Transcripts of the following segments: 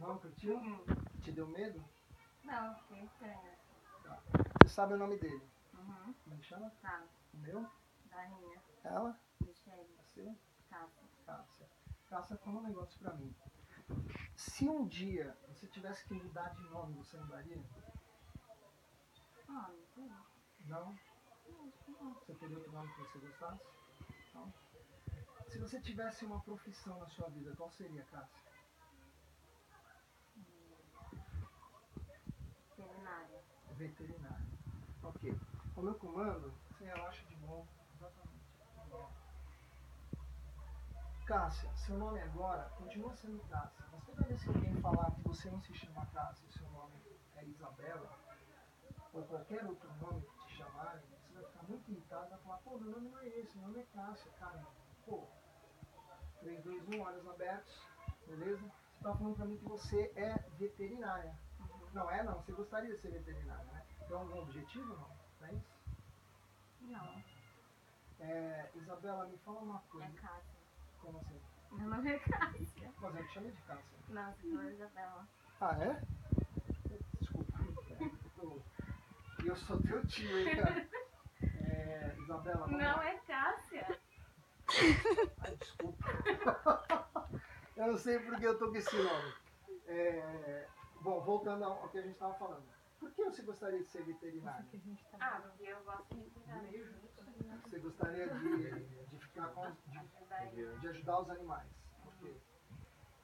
Não curtiu? Uhum. Te deu medo? Não, fiquei estranha. Você sabe o nome dele? Uhum. Como ele chama? Tá. O meu? Darinha. Ela? Michelle. Você? Cássia. Cássia. Cássia, fala um negócio pra mim. Se um dia você tivesse que mudar de nome, você mudaria? Ah, não sei. Não? Não. Você teria outro nome que você gostasse? Não? Se você tivesse uma profissão na sua vida, qual seria, Cássia? Veterinária. Ok. O meu comando, você relaxa de novo. Exatamente. Cássia, seu nome agora continua sendo Cássia. Mas toda vez que alguém falar que você não se chama Cássia e seu nome é Isabela, ou qualquer outro nome que te chamarem, você vai ficar muito irritado e vai falar, pô, meu nome não é esse, meu nome é Cássia, cara. Pô, 3, 2, 1, olhos abertos, beleza? Você tá falando pra mim que você é veterinária. Uhum. Não é não, você gostaria de ser veterinária, né? Tem algum objetivo não? Não é isso? Não, É, Isabela, me fala uma é coisa. Cássia. Como assim? Meu nome é Cássia. Mas eu te chamei de Cássia. Não, você falou Isabela. Ah, é? Desculpa. Eu- E eu sou teu tio, hein, cara? É, Isabela, Não lá. é Cássia. Ai, desculpa. eu não sei porque eu tô com esse nome. É, bom, voltando ao que a gente estava falando. Por que você gostaria de ser veterinário? Ah, porque eu gosto de cuidar. Você gostaria de, de ficar com, de, de ajudar os animais. Ok.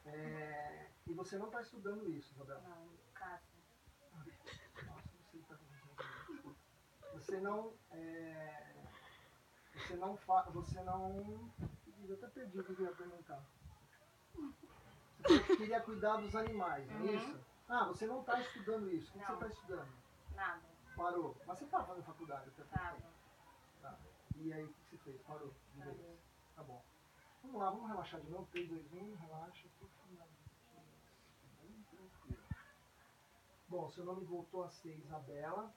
É, e você não está estudando isso, Isabela? Não, Cássia. Nossa, você tá comigo. Você não. É, você não fa, Você não. Eu até perdi o que eu ia perguntar. Você queria cuidar dos animais, não é Uhum. isso? Ah, você não está estudando isso. O que Não. você está estudando? Nada. Parou. Mas você estava fazendo faculdade até pouco Tava. tempo. Tá. E aí, o que você fez? Parou. de vez. Parei. Tá bom. Vamos lá, vamos relaxar de novo. 3, 2, 1, relaxa profundamente. Bem tranquilo. Bom, seu nome voltou a ser Isabela,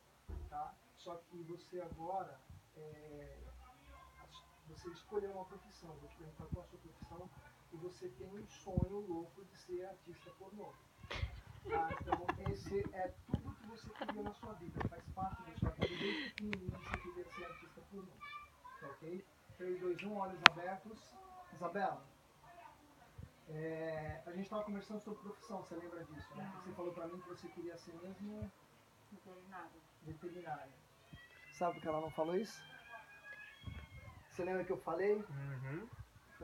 tá? Só que você agora, é, você escolheu uma profissão. Vou te perguntar qual a sua profissão. E você tem um sonho louco de ser artista pornô. Tá? Então, esse é tudo que você queria na sua vida. Faz parte da sua vida. Desde pequenininho você queria ser artista pornô. Tá ok? 3, 2, 1, olhos abertos. Isabela, é, a gente estava conversando sobre profissão, você lembra disso, né? Você falou pra mim que você queria ser mesmo Veterinária. veterinária. Sabe por que ela não falou isso? Você lembra que eu falei? Uhum.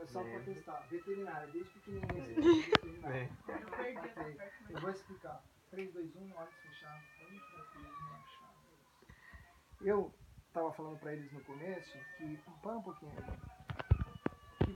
Só pra Lembro. testar. Veterinária, desde pequenininho você É. veterinária. É. Eu vou explicar. 3, 2, 1, olhos fechados. Eu estava falando para eles no começo que. Para um pouquinho aí.